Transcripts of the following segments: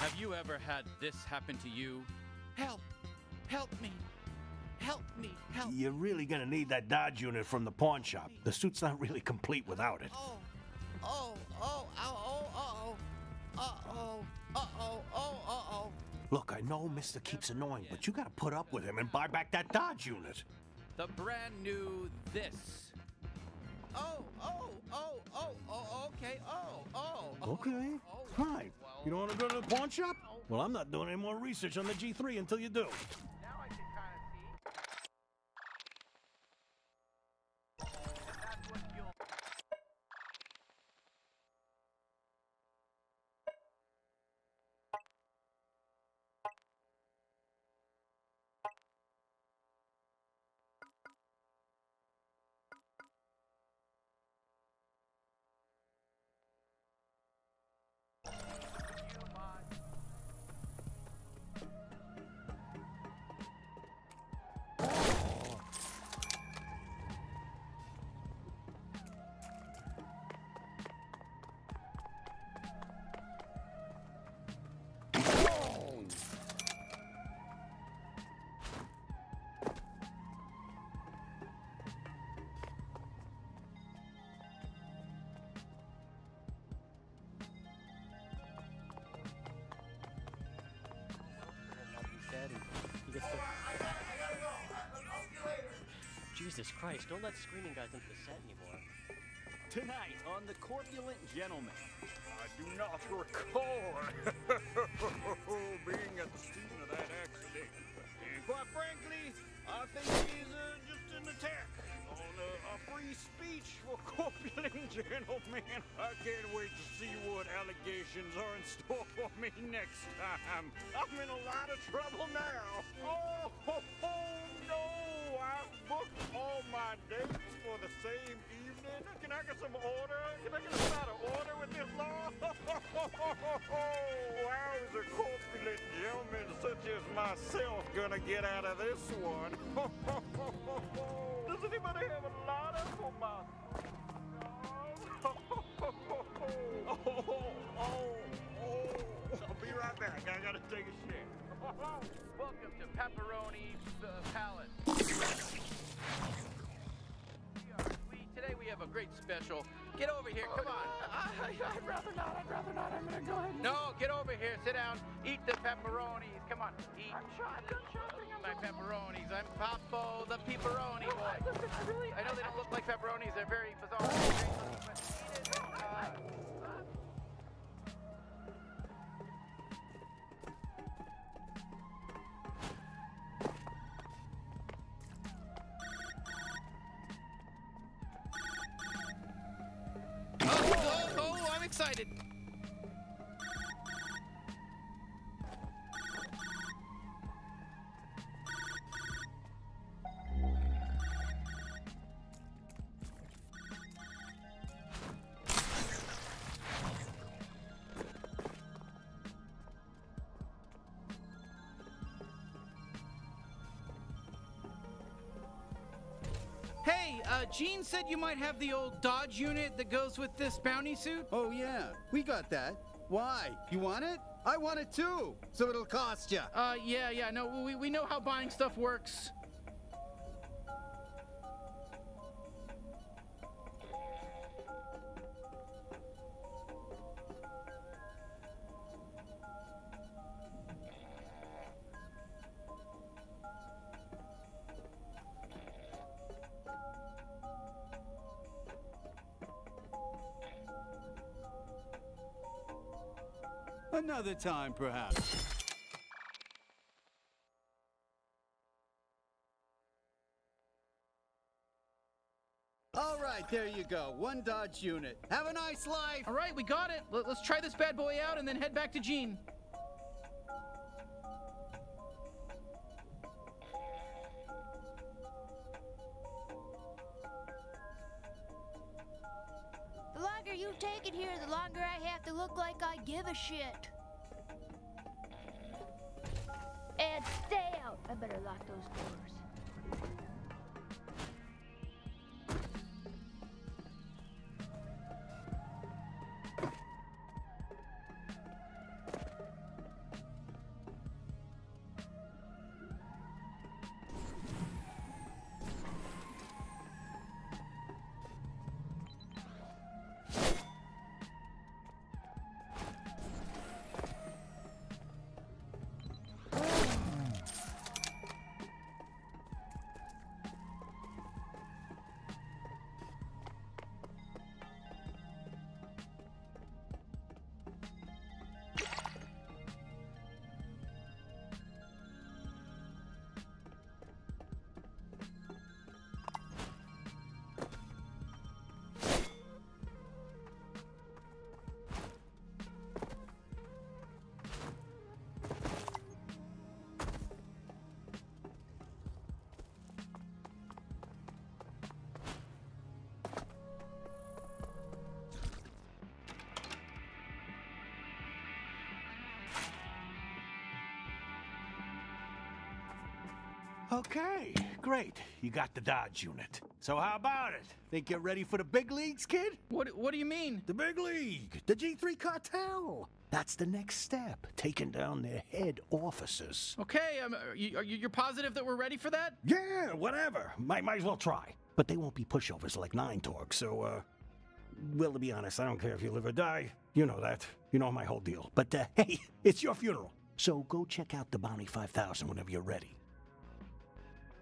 Have you ever had this happen to you? Help! Help me! Help me! Help! You're really gonna need that Dodge unit from the pawn shop. The suit's not really complete without it. Oh! Oh! Oh! Ow! Oh! Uh-oh! Uh-oh! Uh-oh! Oh! Uh-oh! Look, I know Mister keeps annoying, but you gotta put up with him and buy back that Dodge unit. The brand new this. Oh! Oh! Oh! Oh! Oh! Okay! Oh! Oh! oh, Okay, oh, oh. fine. You don't wanna go to the pawn shop? Well, I'm not doing any more research on the G3 until you do. Jesus Christ, don't let screaming guys into the set anymore. Tonight on The Corpulent Gentleman. I do not recall being at the scene of that accident. And quite frankly, I think it is uh, just an attack on uh, a free speech for corpulent gentlemen. I can't wait to see what allegations are in store for me next time. I'm in a lot of trouble now. Oh, ho, ho, no! I've all my dates for the same evening. Can I get some order? Can I get a side of order with this law? How is a corpulent gentleman such as myself gonna get out of this one? Does anybody have a lighter for my... oh, oh, oh. I'll be right back. I gotta take a shit. Welcome to Pepperoni's uh, Palace. We are sweet. Today we have a great special. Get over here, come on. I, I'd rather not. I'd rather not. I'm gonna go ahead. And... No, get over here. Sit down. Eat the pepperonis. Come on, eat I'm sure I'm shopping. I'm my pepperonis. I'm Papo, the pepperoni No, boy. I really. I know they don't look like pepperonis. They're very bizarre. but eat it. Uh, oh, uh, Gene said you might have the old Dodge unit that goes with this bounty suit. Oh, yeah, we got that. Why? You want it? I want it too, so it'll cost you. Uh, yeah, yeah, no, we, we know how buying stuff works. Another time, perhaps. All right, there you go. One Dodge unit. Have a nice life. All right, we got it. Let, us try this bad boy out and then head back to Gene. The longer you take it here, the longer I have to look like I give a shit. I better lock those doors. Okay, great. You got the Dodge unit. So how about it? Think you're ready for the big leagues, kid? What What do you mean? The big league, the G3 cartel. That's the next step, taking down their head officers. Okay, um, are you, are you, you're positive that we're ready for that? Yeah, whatever. Might, might as well try. But they won't be pushovers like Nine Torg, so, uh. Well, to be honest, I don't care if you live or die. You know that. You know my whole deal. But, uh, hey, it's your funeral. So go check out the Bounty 5000 whenever you're ready.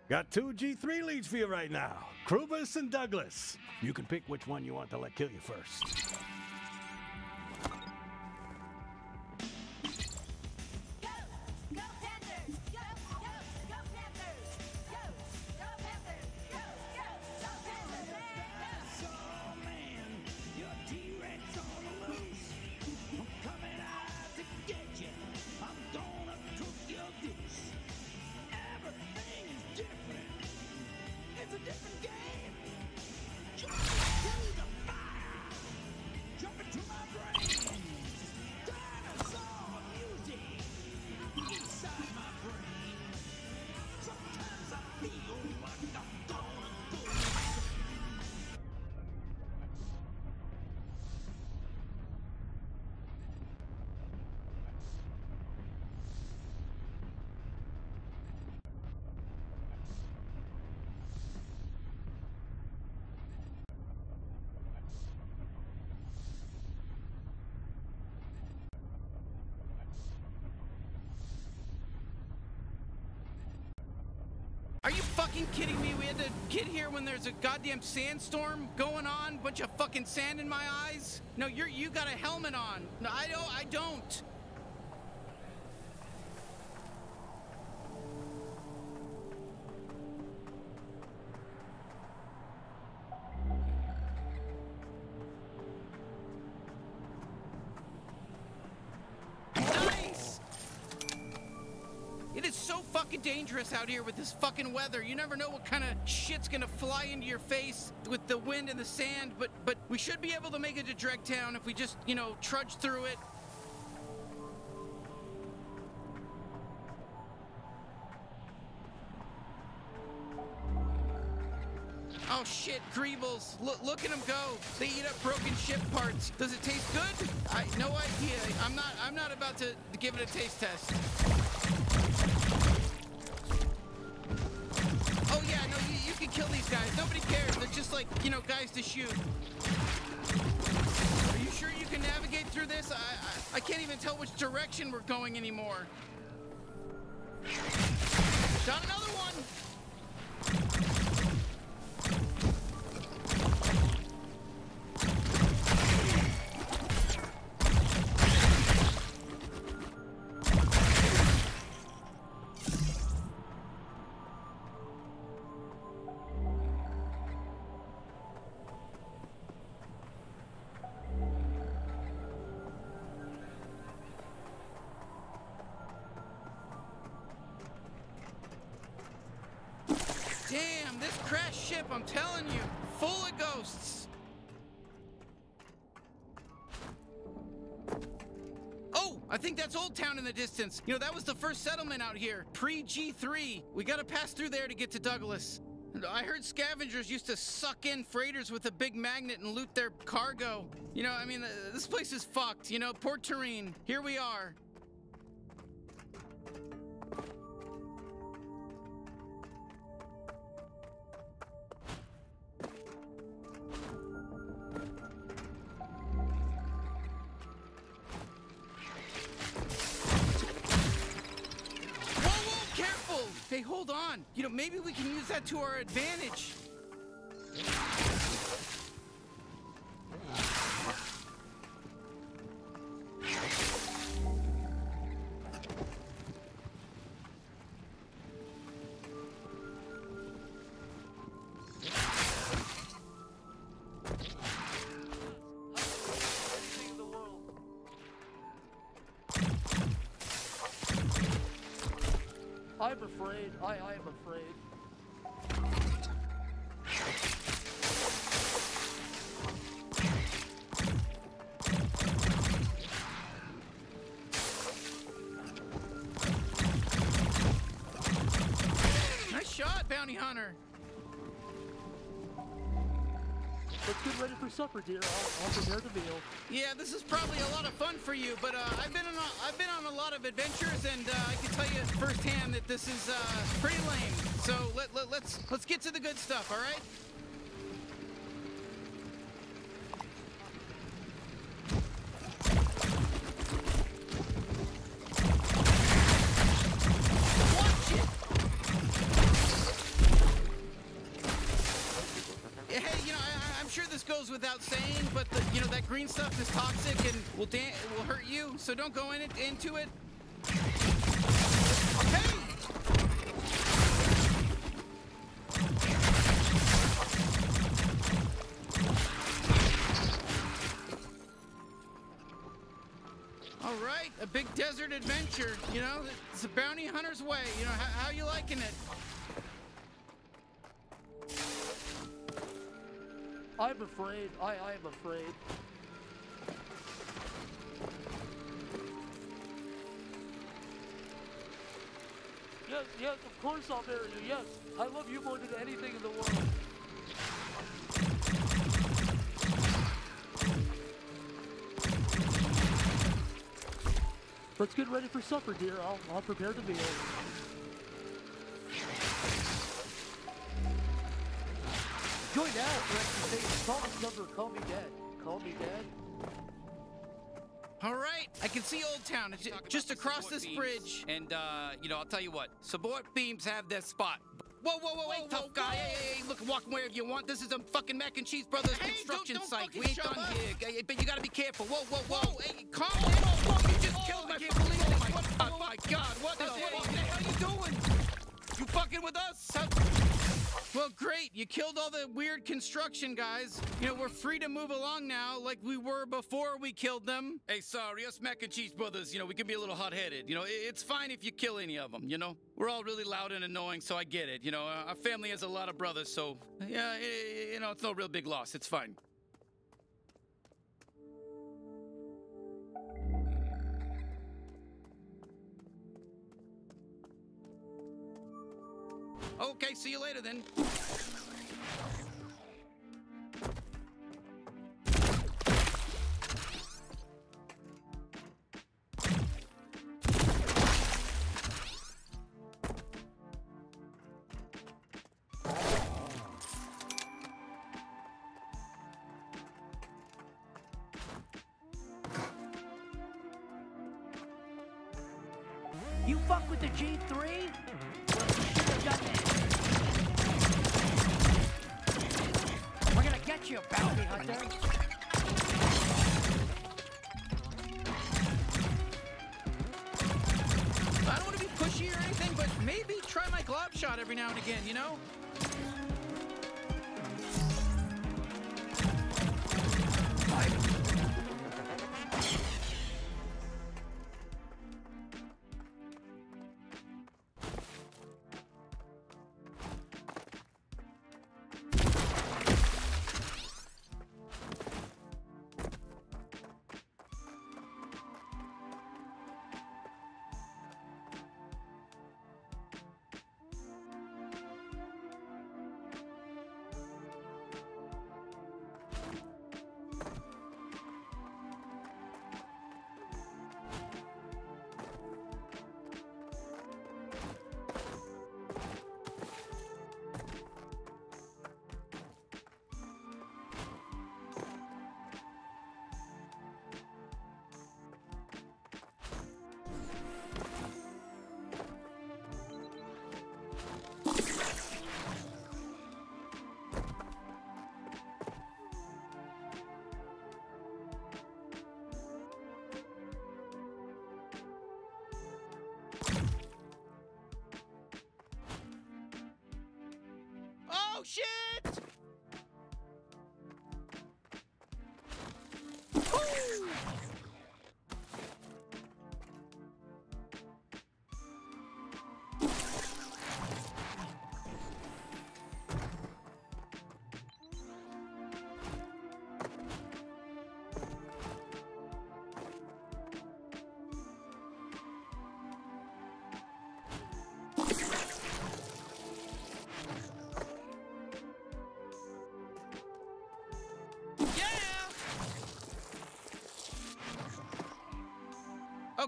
Got two G3 leads for you right now Krubus and Douglas. You can pick which one you want to let kill you first. Are you fucking kidding me? We had to get here when there's a goddamn sandstorm going on, bunch of fucking sand in my eyes. No, you're you got a helmet on. No, I don't. I don't. Out here with this fucking weather. You never know what kind of shit's gonna fly into your face with the wind and the sand, but but we should be able to make it to Dregtown if we just, you know, trudge through it. Oh shit, Greebles. Look, look at them go. They eat up broken ship parts. Does it taste good? I no idea. I'm not I'm not about to give it a taste test. You know, guys to shoot. Are you sure you can navigate through this? I, I, I can't even tell which direction we're going anymore. Got another one. Damn, this crashed ship, I'm telling you, full of ghosts. Oh, I think that's Old Town in the distance. You know, that was the first settlement out here, pre G3. We gotta pass through there to get to Douglas. I heard scavengers used to suck in freighters with a big magnet and loot their cargo. You know, I mean, uh, this place is fucked. You know, Port Tureen, here we are. On. You know, maybe we can use that to our advantage. Am afraid. Nice shot, bounty hunter. Supper, dear. I'll, I'll prepare the meal. Yeah, this is probably a lot of fun for you, but uh, I've been on a, I've been on a lot of adventures, and uh, I can tell you firsthand that this is uh, pretty lame. So let, let, let's let's get to the good stuff, all right? Stuff is toxic and will will hurt you. So don't go in it into it. Hey! All right, a big desert adventure. You know, it's a bounty hunter's way. You know, how, how you liking it? I'm afraid. I, I am afraid. Yes, yes, of course I'll marry you. Yes, I love you more than anything in the world. Let's get ready for supper, dear. I'll, I'll prepare the meal. Join now for Call this number. Call me dad. Call me dad. All right, I can see Old Town. It's just across this bridge. And, uh, you know, I'll tell you what. Support beams have their spot. Whoa, whoa, whoa, whoa, tough guy. Hey, hey, hey, look, walk wherever you want. This is a fucking Mac and Cheese Brothers Hey, construction don't- don't site. We ain't done up. here. But you gotta be careful. Whoa, whoa, whoa. Hey, calm down. Whoa, whoa, you just killed my I can't fucking believe Oh, my, What- oh, my God. What the What- fuck? what What the hell you doing? You fucking with us? How- Well, great. You killed all the weird construction guys. You know, we're free to move along now like we were before we killed them. Hey, sorry, us Mac and Cheese brothers, you know, we can be a little hot headed. You know, it's fine if you kill any of them, you know? We're all really loud and annoying, so I get it. You know, our family has a lot of brothers, so, yeah, you know, it's no real big loss. It's fine. Okay, see you later then. You fuck with the G3? We're gonna get you, bounty hunter. I don't want to be pushy or anything, but maybe try my glob shot every now and again, you know?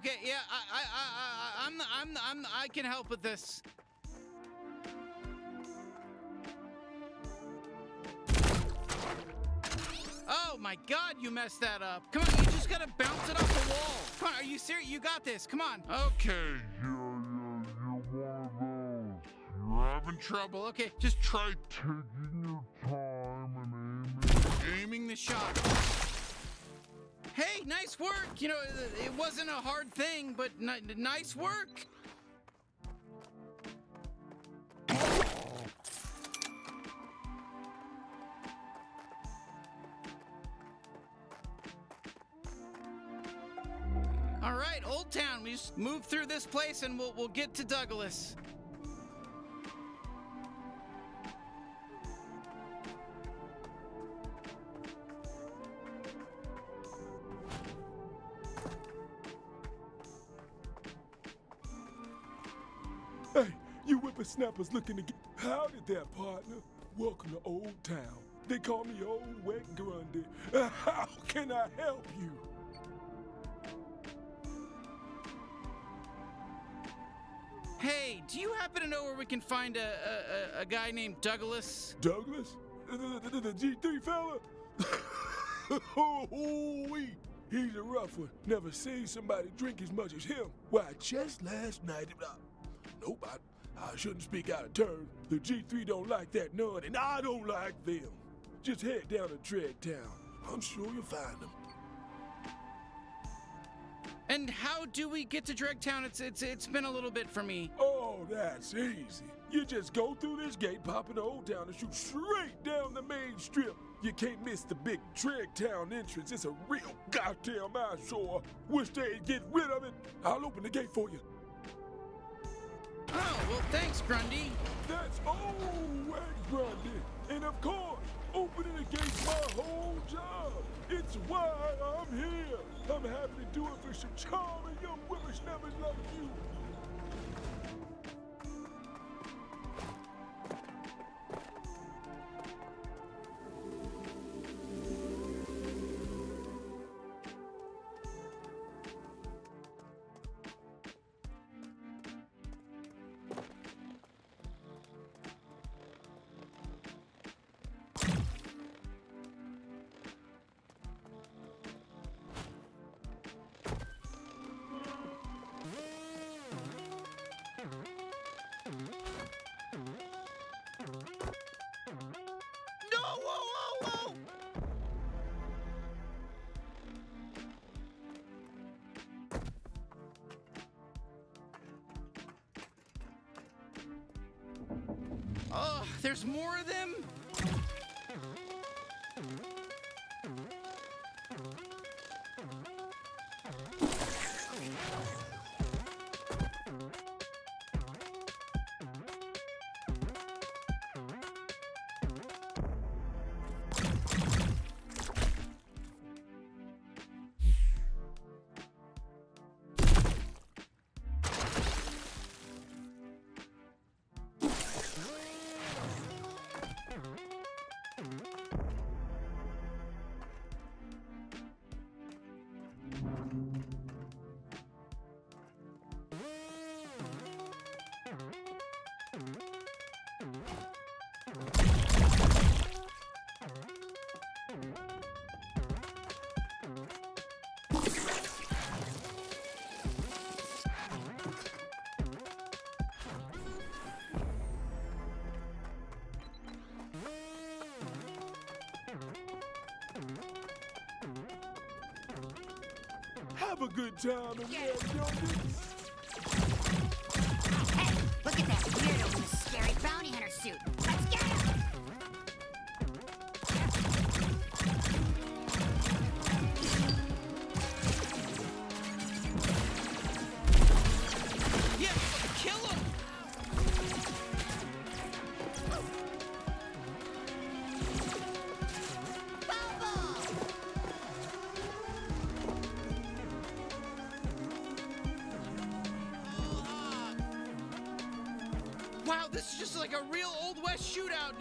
Okay, yeah, I, I, I, I, I'm, I'm, I'm, I can help with this. Oh my God, you messed that up. Come on, you just gotta bounce it off the wall. Come on, are you serious? You got this. Come on. Okay. Yeah, yeah, you're one of those. You're having trouble. Okay, just Try taking your time and aiming. aiming the shot. Hey, nice work. You know, it- wasn't a hard thing, but nice work. All right, Old Town. We just move through this place and we'll we'll get to Douglas. Whippersnappers looking to get. Howdy there, partner. Welcome to Old Town. They call me Old Wet Grundy. How can I help you? Hey, do you happen to know where we can find a a, a, guy named Douglas? Douglas? The, the, the, the G3 fella? oh. He's a rough one. Never seen somebody drink as much as him. Why, just last night. Uh, nope, I, I shouldn't speak out of turn. The G3 don't like that none, and I don't like them. Just head down to Dreg Town. I'm sure you'll find them. And how do we get to Dregtown? It's it's it's been a little bit for me. Oh, that's easy. You just go through this gate, pop into Old Town, and shoot straight down the main strip. You can't miss the big Dreg Town entrance. It's a real goddamn eyesore. Wish they'd get rid of it. I'll open the gate for you. Oh well, thanks, Grundy. That's Wet Grundy. And of course, opening the gate's my whole job. It's why I'm here. I'm happy to do it for charming young whippersnappers like you. There's more of them. Have a good time and yeah, youngins. Hey, look at that weirdo in scary bounty hunter suit. Let's get him!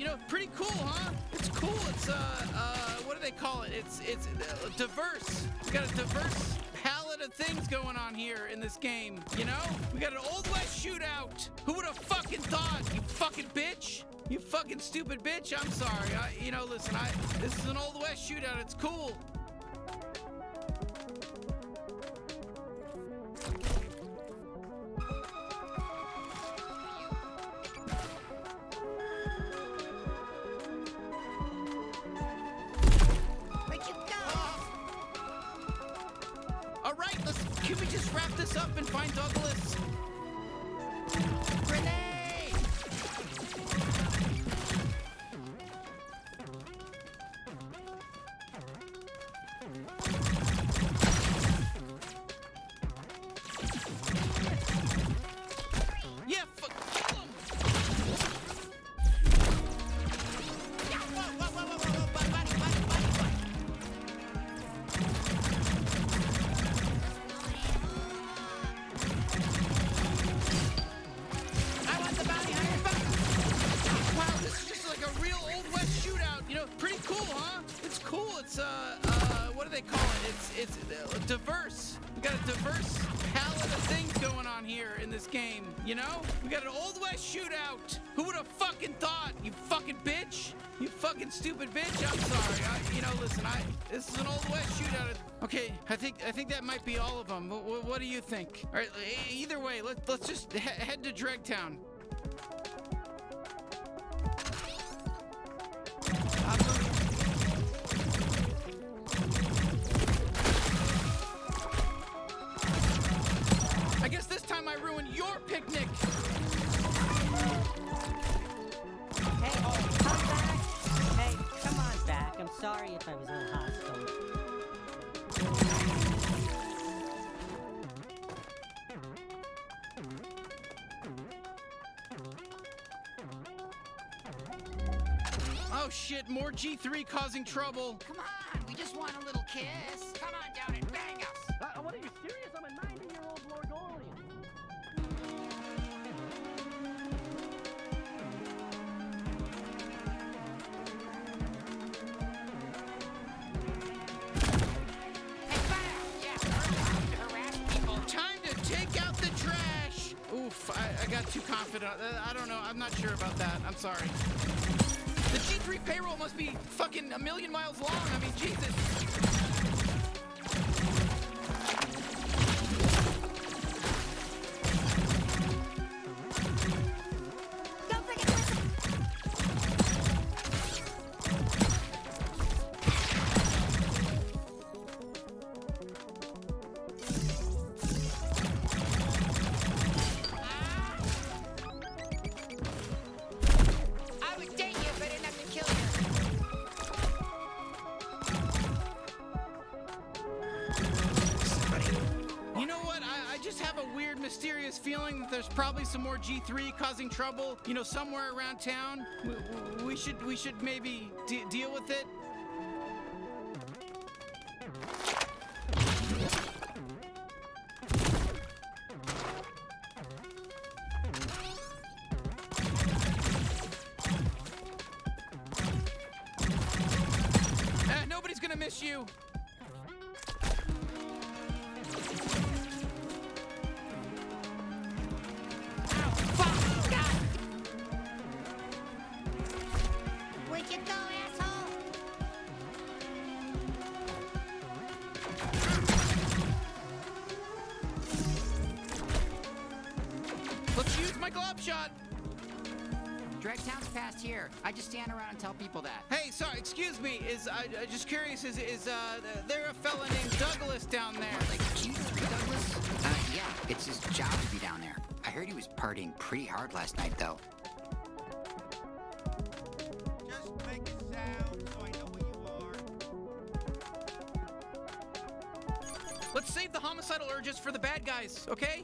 Know, pretty cool, huh? It's cool. It's uh, uh, what do they call it? It's it's uh, diverse. It's got a diverse palette of things going on here in this game. You know, we got an old west shootout. Who would have fucking thought? You fucking bitch. You fucking stupid bitch. I'm sorry. I, you know, listen. I this is an old west shootout. It's cool. Find Douglas? Cool. It's uh, uh, what do they call it? It's it's uh, diverse. We got a diverse palette of things going on here in this game. You know, we got an old west shootout. Who would have fucking thought? You fucking bitch. You fucking stupid bitch. I'm sorry. I, you know, listen. I this is an old west shootout. Okay, I think I think that might be all of them. What, do you think? All right. Either way, let, let's just he- head to Dregtown. Time I ruined your picnic. Hey, come back. Hey, come on back. I'm sorry if I was a little hostile. Oh shit, more G3 causing trouble. Come on, we just want a little kiss. Come on down and bang us. Uh, what are you serious? I'm a 90-year-old Oof, I, I got too confident. Uh, I don't know. I'm not sure about that. I'm sorry. The G3 payroll must be fucking a million miles long. I mean, Jesus. Mysterious feeling that there's probably some more G3 causing trouble. You know, somewhere around town. We, we should, we should maybe de- deal with it. Excuse me. Is I, I just curious? Is is uh there a fella named Douglas down there? Like G3 Douglas? Uh, yeah, it's his job to be down there. I heard he was partying pretty hard last night, though. Just make a sound so I know where you are. Let's save the homicidal urges for the bad guys, okay?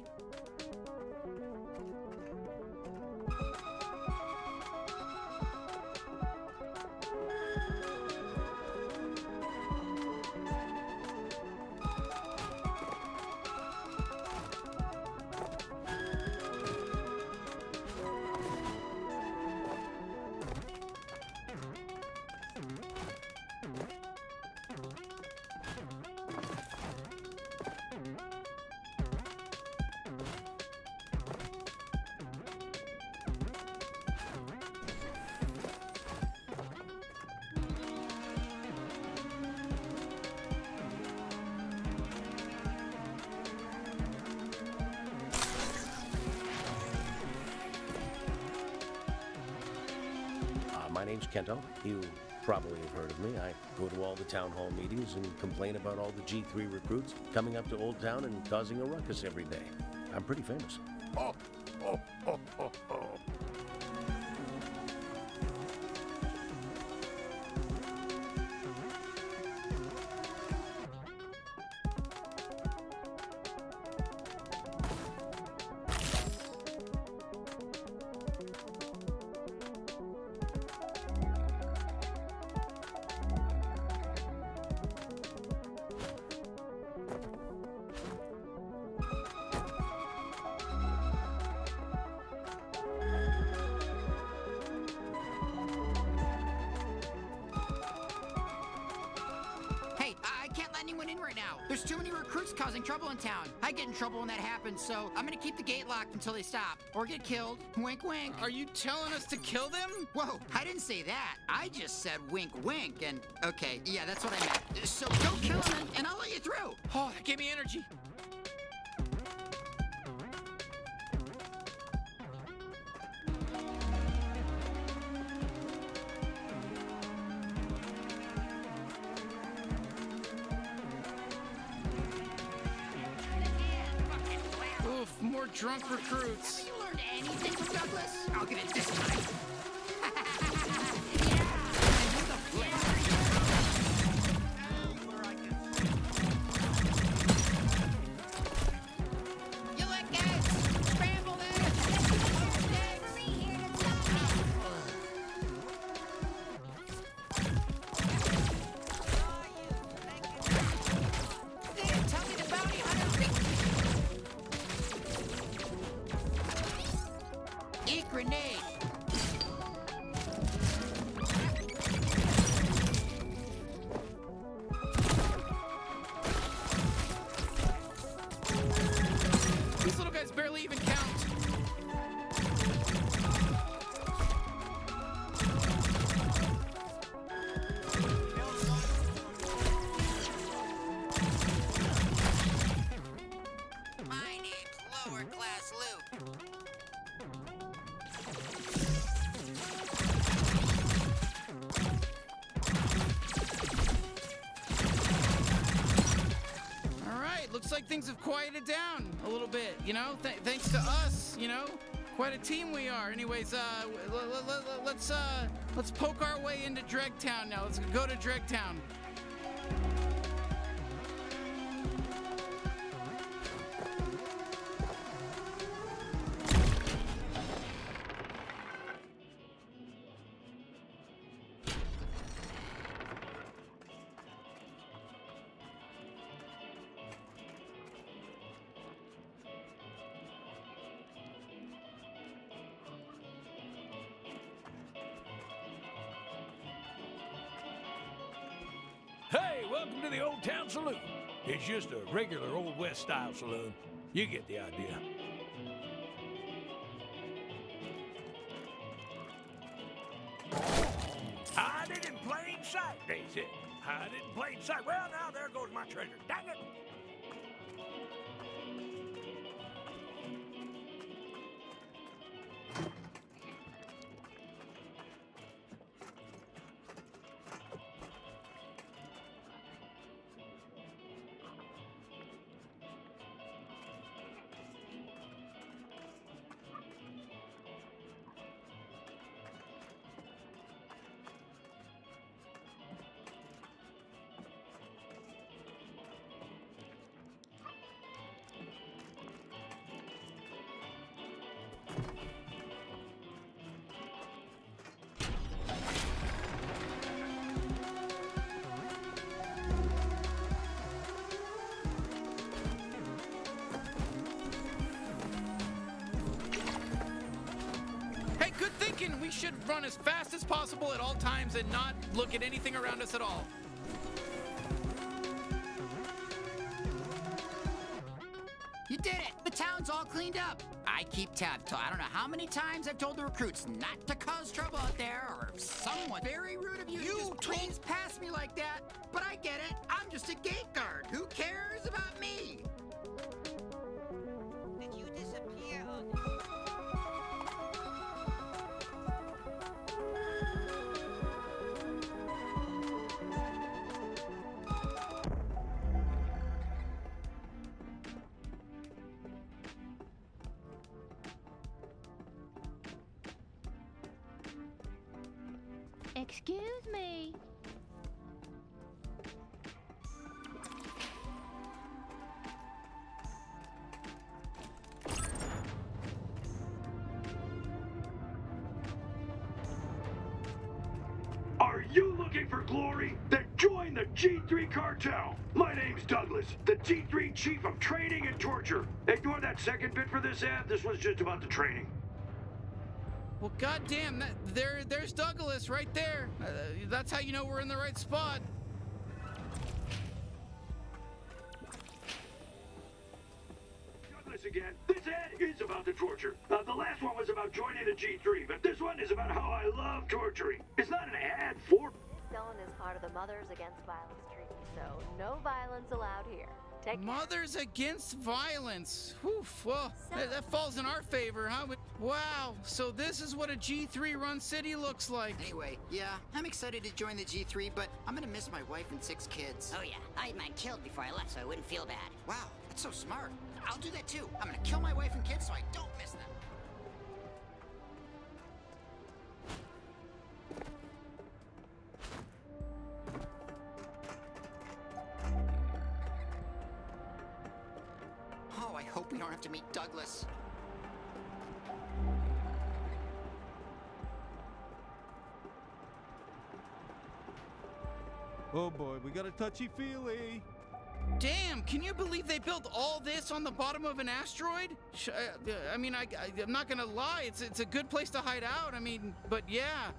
My name's Kento. You probably have heard of me. I go to all the town hall meetings and complain about all the G3 recruits coming up to Old Town and causing a ruckus every day. I'm pretty famous. Oh, oh, oh, oh, oh. So I'm gonna keep the gate locked until they stop or get killed. Wink, wink. Are you telling us to kill them? Whoa, I didn't say that. I just said wink, wink, and okay, yeah, that's what I meant. So go kill them, and, and I'll let you through. Oh, that gave me energy. Barely even count. Lower Class Luke. All right, looks like things have quieted down bit, you know, th- thanks to us, you know. Quite a team we are. Anyways, uh, let's uh, let's poke our way into Dregtown now. Let's go to Dregtown. Regular Old West style saloon. You get the idea. Hide it in plain sight, they said. Hide it in plain sight. Well, now there goes my treasure. Dang it! Run as fast as possible at all times and not look at anything around us at all. You did it! The town's all cleaned up. I keep tab till I don't know how many times I've told the recruits not to cause trouble out there, or someone very rude of you, to just please pass me like that. But I get it. I'm just a gate guard. Who cares about me? Did you disappear? Ignore that second bit for this ad. This was just about the training. Well, goddamn, that there, there's Douglas right there. Uh, that's how you know we're in the right spot. Douglas again. This ad is about the torture. Uh, the last one was about joining the G3, but this one is about how I love torturing. It's not an ad for. Zone is part of the Mothers Against Violence Treaty, so no violence allowed here. Take care. Mothers Against Violence. Oof, well, that, that falls in our favor, huh? But- Wow, so this is what a G3 run city looks like. Anyway, yeah, I'm excited to join the G3, but I'm gonna miss my wife and six kids. Oh yeah, I had mine killed before I left so I wouldn't feel bad. Wow, that's so smart. I'll do that too. I'm gonna kill my wife and kids so I don't miss them. Douglas. Oh boy, we got a touchy feely. Damn, can you believe they built all this on the bottom of an asteroid? Uh, I mean, I, I, am not gonna lie, it's, it's a good place to hide out. I mean, but yeah.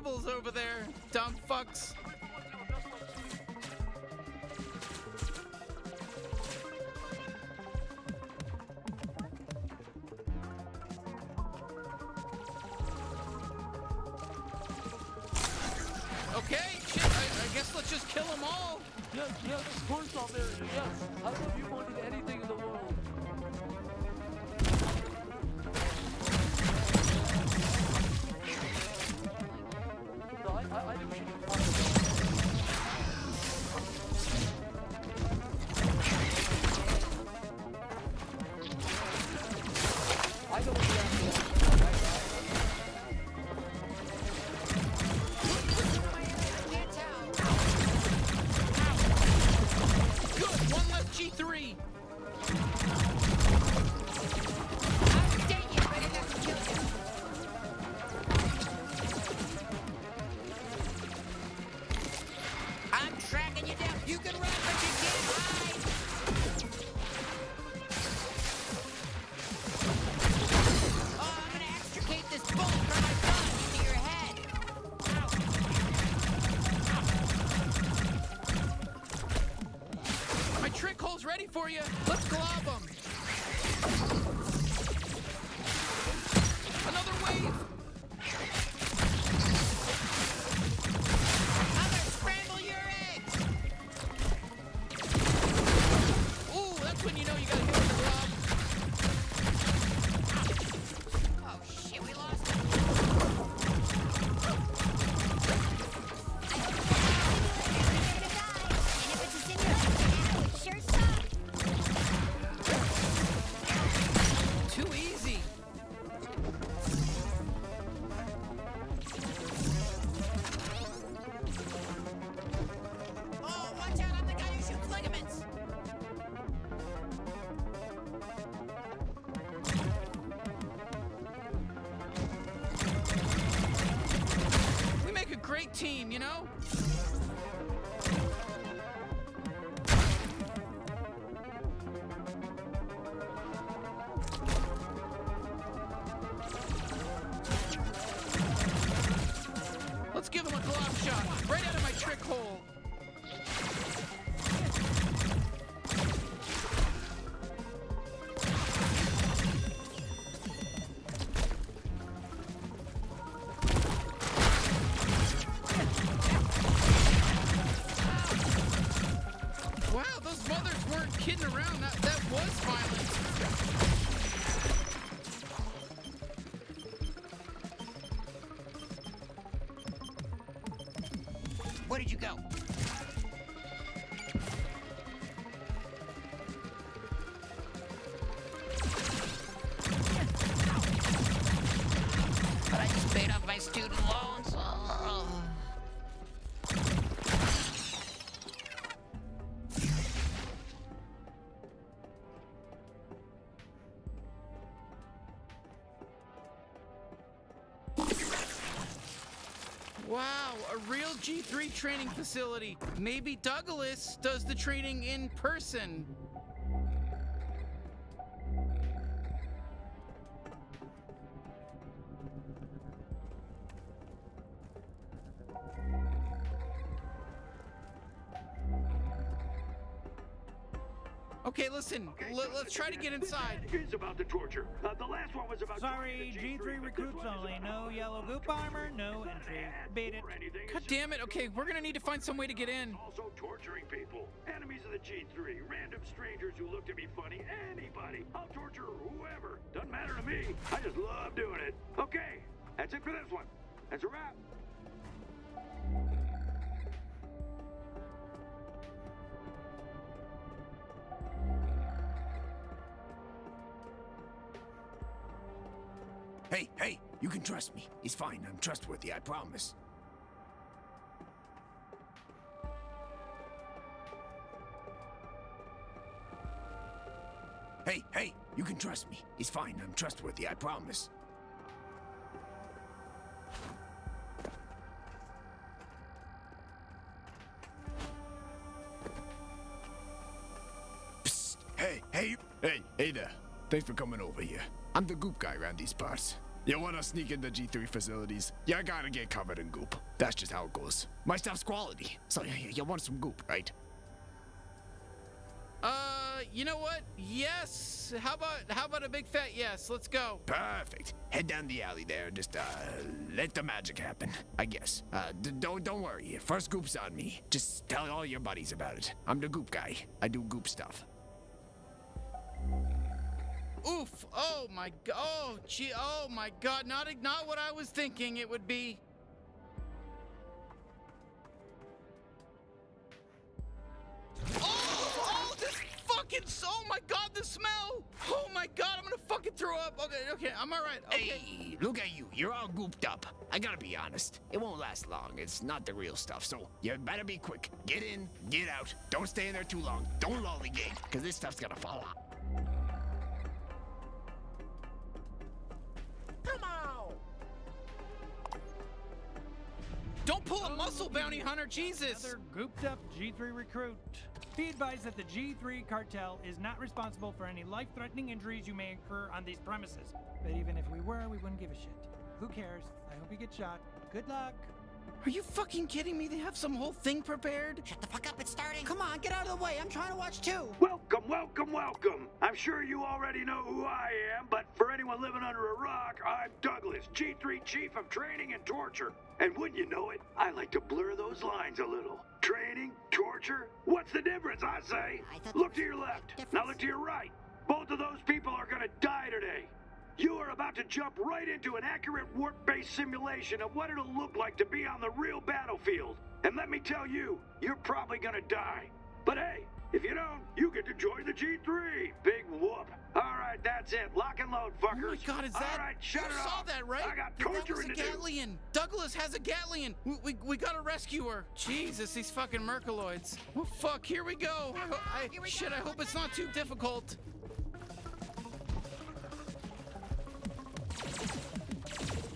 With over there. Dumb fucks. Okay, shit, I, I guess let's just kill them all. Yes, yes, of course I'll yes. I love you I just paid off my student loans. Wow, a real G3 training facility. Maybe Douglas does the training in person. Okay, listen, let, us try to get inside. Is about the torture. Uh, the last one was about. Sorry, joining the G3 recruits this one is only. No yellow goop armor, no entry. Beat it. God damn it. Okay, we're gonna need to find some way to get in. Also torturing people. Enemies of the G3. Random strangers who looked at me funny. Anybody. I'll torture whoever. Doesn't matter to me. I just love doing it. Okay, that's it for this one. That's a wrap. Hey, hey, you can trust me. He's fine. I'm trustworthy, I promise. Hey, hey, you can trust me. He's fine. I'm trustworthy, I promise. Hey, hey, hey, hey there. Thanks for coming over here. I'm the goop guy around these parts. You wanna sneak into the G3 facilities? You gotta get covered in goop. That's just how it goes. My stuff's quality, so you, you want some goop, right? Uh, you know what? Yes. How about how about a big fat yes? Let's go. Perfect. Head down the alley there and just uh let the magic happen. I guess. Uh, d- don't don't worry. First goop's on me. Just tell all your buddies about it. I'm the goop guy. I do goop stuff. Oof. Oh my god. Oh gee. Oh my god. Not not what I was thinking it would be. Oh, oh, this fucking. Oh my god, the smell. Oh my god, I'm gonna fucking throw up. Okay, okay, I'm all right. Okay. Hey, look at you. You're all gooped up. I gotta be honest. It won't last long. It's not the real stuff. So you better be quick. Get in, get out. Don't stay in there too long. Don't lollygag, because this stuff's gonna fall out. Don't pull a muscle, bounty hunter. Jesus. Another gooped up G3 recruit. Be advised that the G3 cartel is not responsible for any life threatening injuries you may incur on these premises. But even if we were, we wouldn't give a shit. Who cares? I hope you get shot. Good luck. Are you fucking kidding me? They have some whole thing prepared? Shut the fuck up, it's starting. Come on, get out of the way. I'm trying to watch too. Welcome, welcome, welcome. I'm sure you already know who I am, but for anyone living under a rock, I'm Douglas, G3 Chief of Training and Torture. And wouldn't you know it, I like to blur those lines a little. Training, torture, what's the difference, I say? Look to your left, now look to your right. Both of those people are gonna die today. You are about to jump right into an accurate warp-based simulation of what it'll look like to be on the real battlefield. And let me tell you, you're probably gonna die. But hey, if you don't, you get to join the G3. Big whoop. All right, that's it. Lock and load, fuckers. Oh my god, is that? All right, shut you it saw off. that, right? I got that was a to do. Douglas has a Gatlian. We, we, we gotta rescue her. Jesus, these fucking Mercaloids. Oh fuck, here we go. I, ho- I, shit, I hope it's not too difficult.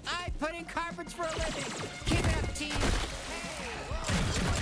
I put in carpets for a living. Keep it up, team. About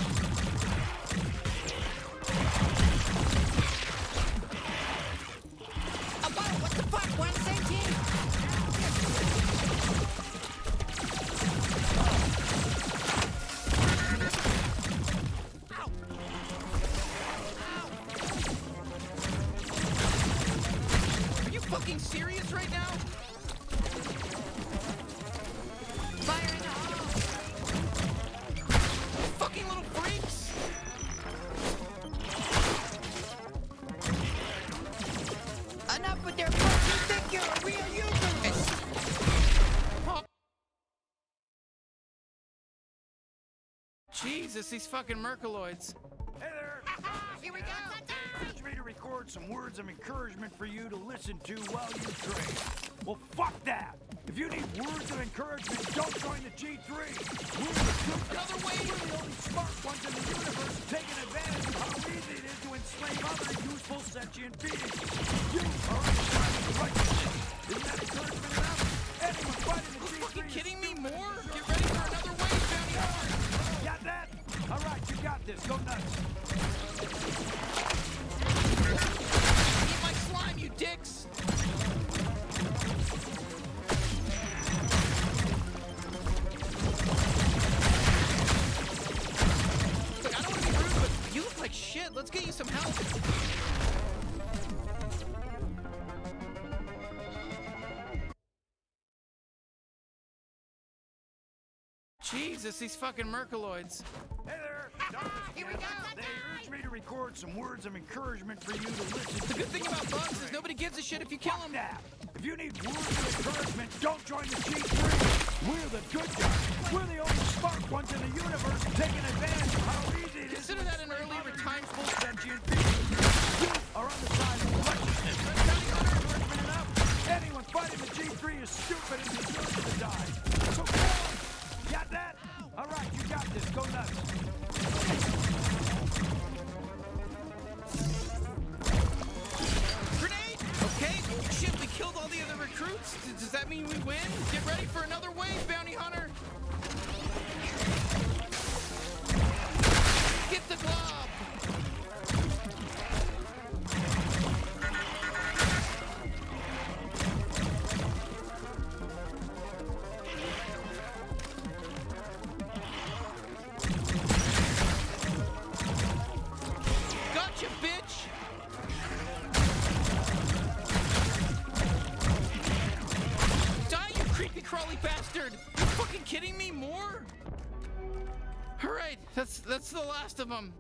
Jesus, these fucking Merkaloids. Hey there! Here we go! Urge me to record some words of encouragement for you to listen to while you train. Well, fuck that! If you need words of encouragement, don't join the G3! We're the good Another way! We're the only smart ones in the universe taking advantage of how easy it is to enslave other useful sentient beings! You are on the side of the righteousness! Isn't that encouragement enough? Anyone fighting the G3 fucking kidding me? More? Got. Go nuts. Eat my slime, you dicks! Look, I don't want to be rude, but you look like shit. Let's get you some help. Jesus, these fucking Merkaloids. Hey. Here we go! They urge me to record some words of encouragement for you to listen. The good thing about bugs is nobody gives a shit if you kill them. That. If you need words of encouragement, don't join the G3. We're the good guys. We're the only smart ones in the universe taking advantage of how easy it is. Consider that an early retirement. sentient beings. You are on the side of righteousness. Bounty hunter encouragement enough. Anyone fighting the G3 is stupid and deserves to die. So come on. Got that? All right, you got this. Go nuts. Last of them,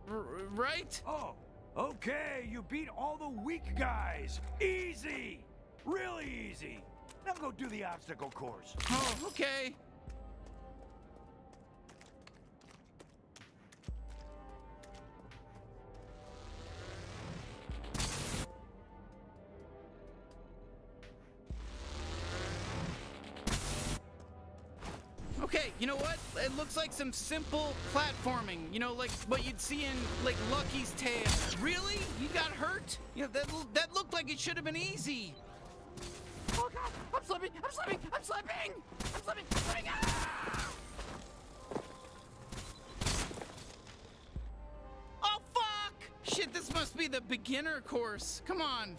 right? Oh, okay. You beat all the weak guys. Easy. Really easy. Now go do the obstacle course. Oh, okay. You know what? It looks like some simple platforming. You know, like what you'd see in like Lucky's Tale. Really? You got hurt? You know, that that looked like it should have been easy. Oh god! I'm slipping! I'm slipping! I'm slipping! I'm slipping! I'm slipping! Ah! Oh fuck! Shit, this must be the beginner course. Come on.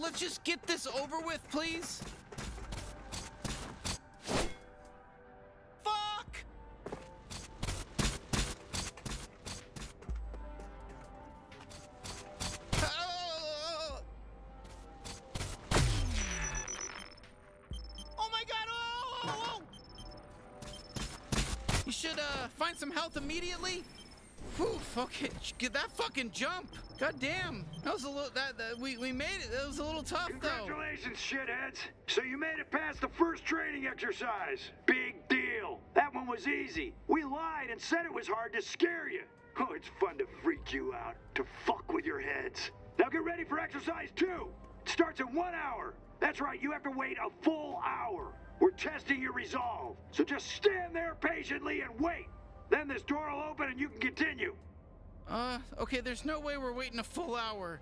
Let's just get this over with, please. Fucking jump. God damn, that was a little. That, that we we made it. That was a little tough though. Congratulations, shitheads. So you made it past the first training exercise. Big deal. That one was easy. We lied and said it was hard to scare you. Oh, it's fun to freak you out, to fuck with your heads. Now get ready for exercise two. It starts in one hour. That's right, you have to wait a full hour. We're testing your resolve. So just stand there patiently and wait. Then this door will open and you can continue. Uh, okay, there's no way we're waiting a full hour.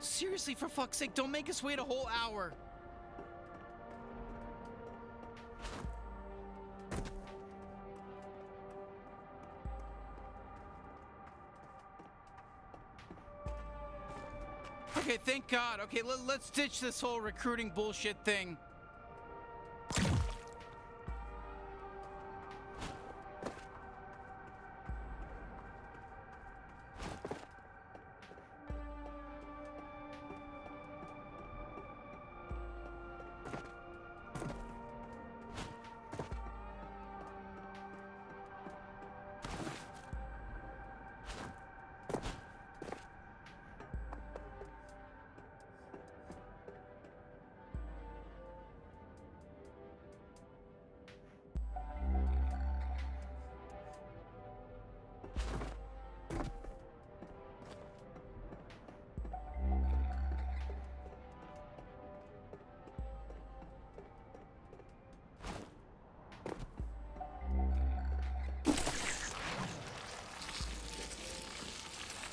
Seriously, for fuck's sake, don't make us wait a whole hour. Thank God. Okay, let, let's ditch this whole recruiting bullshit thing.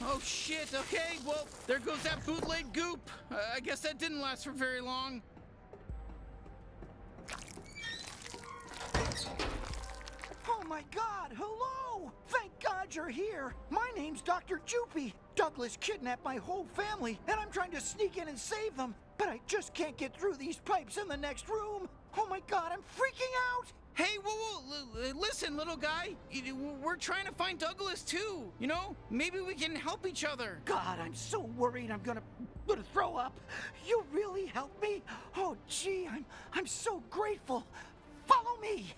Oh shit, okay, well, there goes that bootleg goop. Uh, I guess that didn't last for very long. Oh my god, hello! Thank God you're here! My name's Dr. Jupy. Douglas kidnapped my whole family, and I'm trying to sneak in and save them, but I just can't get through these pipes in the next room. Oh my god, I'm freaking out! Hey, whoa, whoa, listen, little guy. We're trying to find Douglas too. You know, maybe we can help each other. God, I'm so worried I'm gonna gonna throw up. You really helped me? Oh gee, I'm I'm so grateful. Follow me.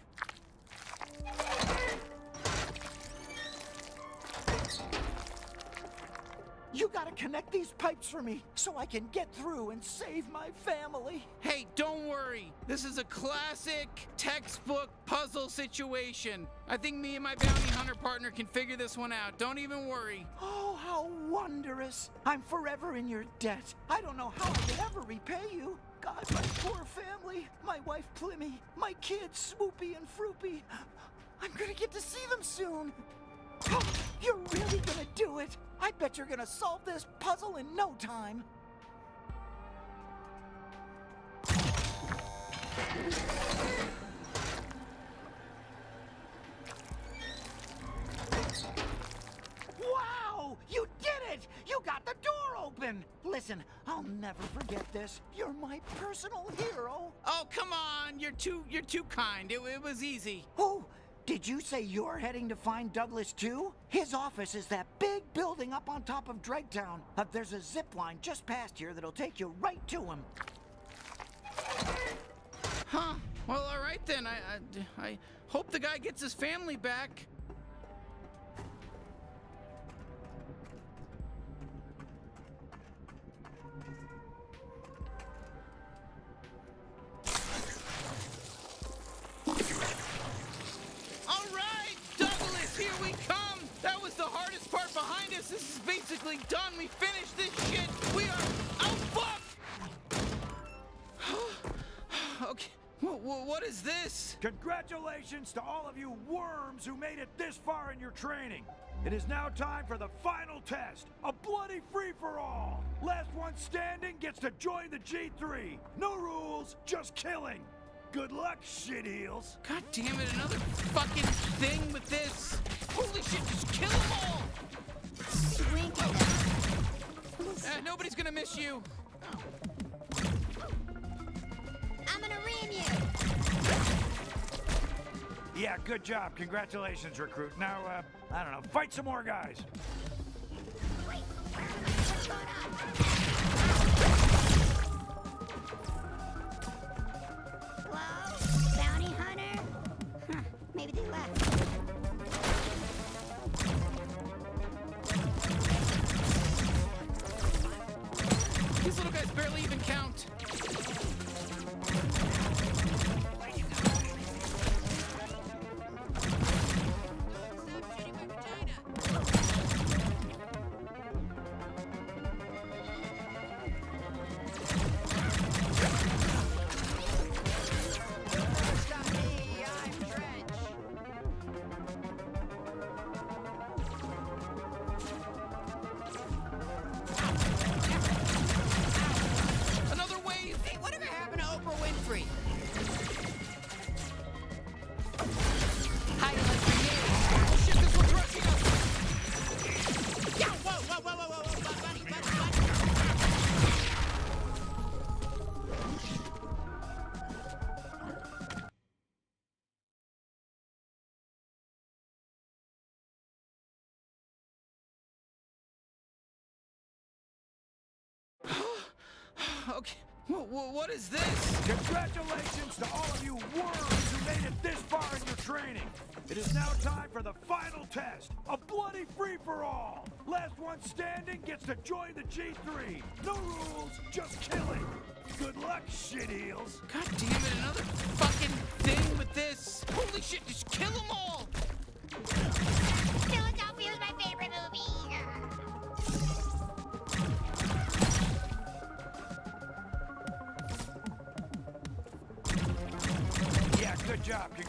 You gotta connect these pipes for me so I can get through and save my family. Hey, don't worry. This is a classic textbook puzzle situation. I think me and my bounty hunter partner can figure this one out. Don't even worry. Oh, how wondrous. I'm forever in your debt. I don't know how I can ever repay you. God, my poor family. My wife Plimmy. My kids Swoopy and Froopy. I'm gonna get to see them soon. You're really gonna do it. I bet you're gonna solve this puzzle in no time. Wow! You did it! You got the door open! Listen, I'll never forget this. You're my personal hero. Oh, come on. You're too you're too kind. It, it was easy. Oh, did you say you're heading to find Douglas too? His office is that big building up on top of Dregtown. Uh, there's a zip line just past here that'll take you right to him. Huh. Well, all right then. I, I, I hope the guy gets his family back. Is basically done. We finished this shit. We are out. Fuck. okay. Wh- wh- what is this? Congratulations to all of you worms who made it this far in your training. It is now time for the final test, a bloody free-for-all. Last one standing gets to join the G3. No rules, just killing. Good luck, shit shitheels. God damn it, another fucking thing with this. Holy shit, just kill them all. Uh, nobody's gonna miss you. I'm gonna ream you. Yeah, good job. Congratulations, recruit. Now, uh, I don't know, fight some more guys. Hello? Bounty hunter? Huh, maybe they left. Barely even count. Okay. Wh- wh- what is this? Congratulations to all of you worms who made it this far in your training. It is now time for the final test, a bloody free-for-all. Last one standing gets to join the G3. No rules, just killing. Good luck, shit eels. God damn it, another fucking thing with this. Holy shit, just kill them all. Philadelphia is my favorite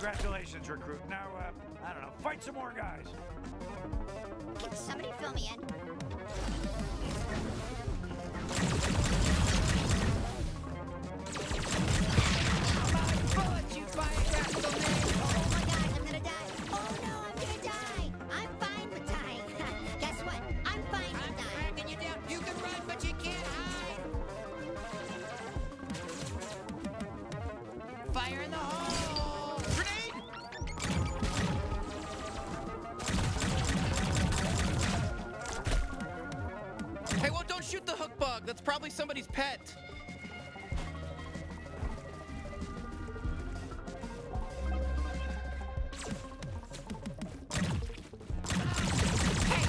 Congratulations, recruit. Now, uh, I don't know, fight some more guys. Can somebody fill me in? The hook bug. That's probably somebody's pet. Hey,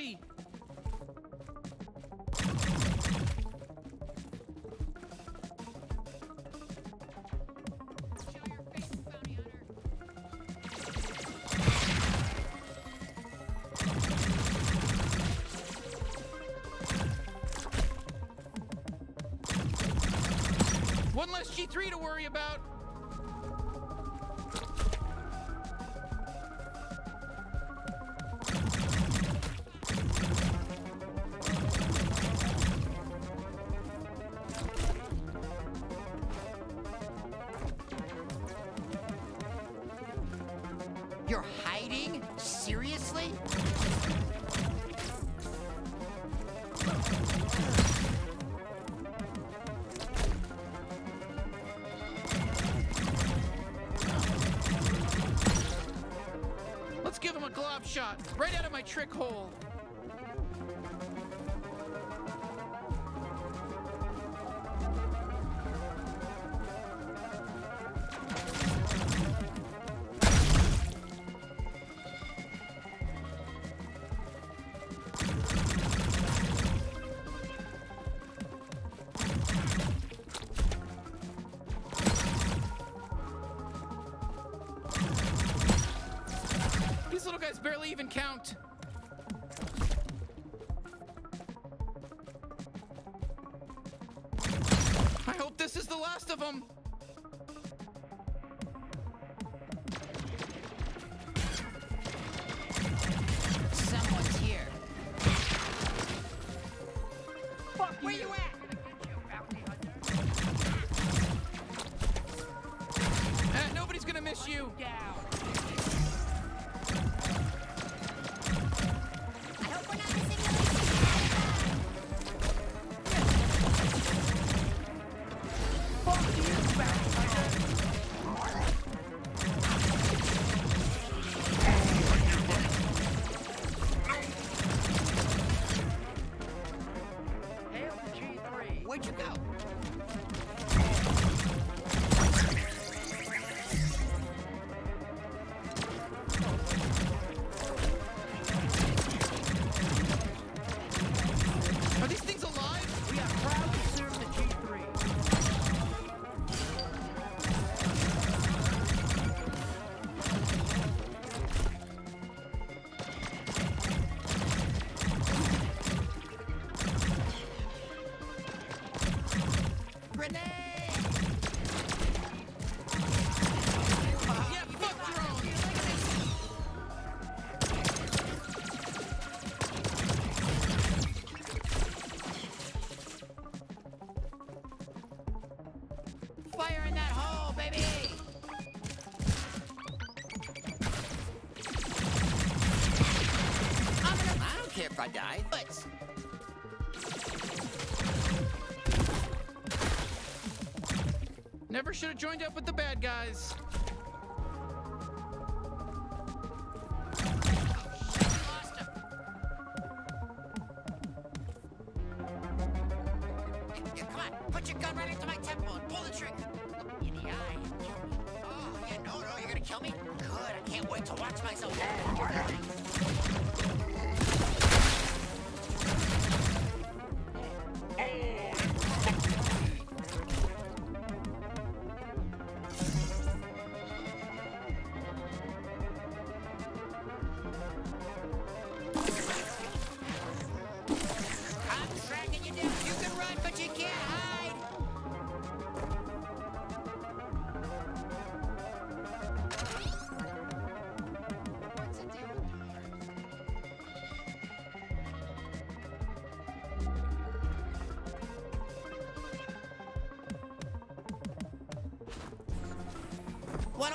G3. One less G3 to worry about. You're hiding? Seriously? Let's give him a glob shot right out of my trick hole. Them. I die, but... Never should have joined up with the bad guys.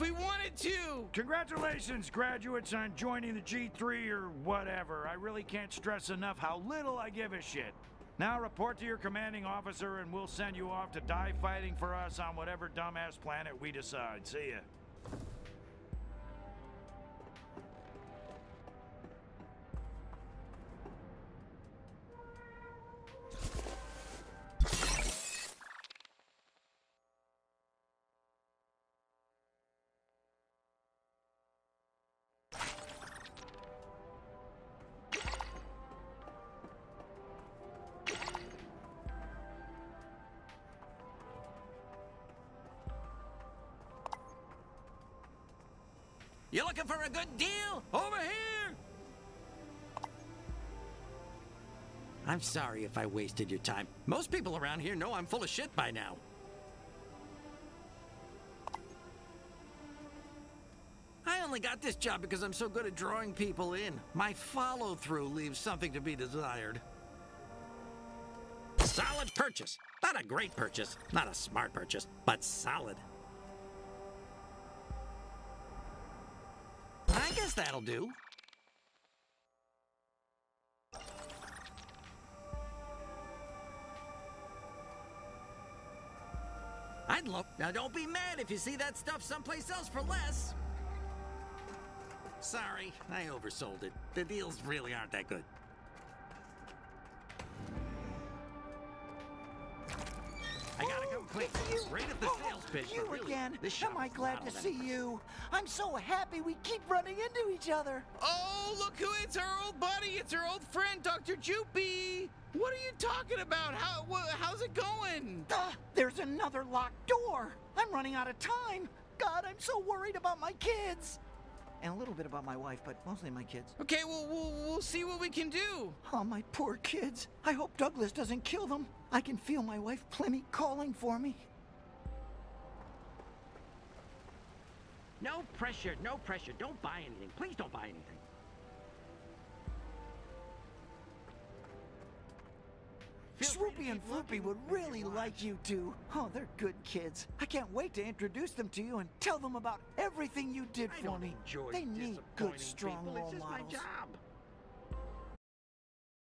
wanted to! Congratulations, graduates, on joining the G3 or whatever. I really can't stress enough how little I give a shit. Now report to your commanding officer and we'll send you off to die fighting for us on whatever dumbass planet we decide. See ya. You looking for a good deal? Over here! I'm sorry if I wasted your time. Most people around here know I'm full of shit by now. I only got this job because I'm so good at drawing people in. My follow-through leaves something to be desired. Solid purchase. Not a great purchase, not a smart purchase, but solid. That'll do. I'd love. Now, don't be mad if you see that stuff someplace else for less. Sorry, I oversold it. The deals really aren't that good. Come. Right at the sales pitch. You really, again? Am I glad to see you? I'm so happy we keep running into each other. Oh, look who it's our old buddy. It's our old friend, Dr. Jupy. What are you talking about? How how's it going? Ah, there's another locked door. I'm running out of time. God, I'm so worried about my kids. And a little bit about my wife, but mostly my kids. Okay, well, we'll, we'll see what we can do. Oh, my poor kids. I hope Douglas doesn't kill them. I can feel my wife Plimmy calling for me. No pressure, no pressure. Don't buy anything. Please don't buy anything. Swoopy and Floopy would really like you two. Oh, they're good kids. I can't wait to introduce them to you and tell them about everything you did for me. They need good, strong role models. my job.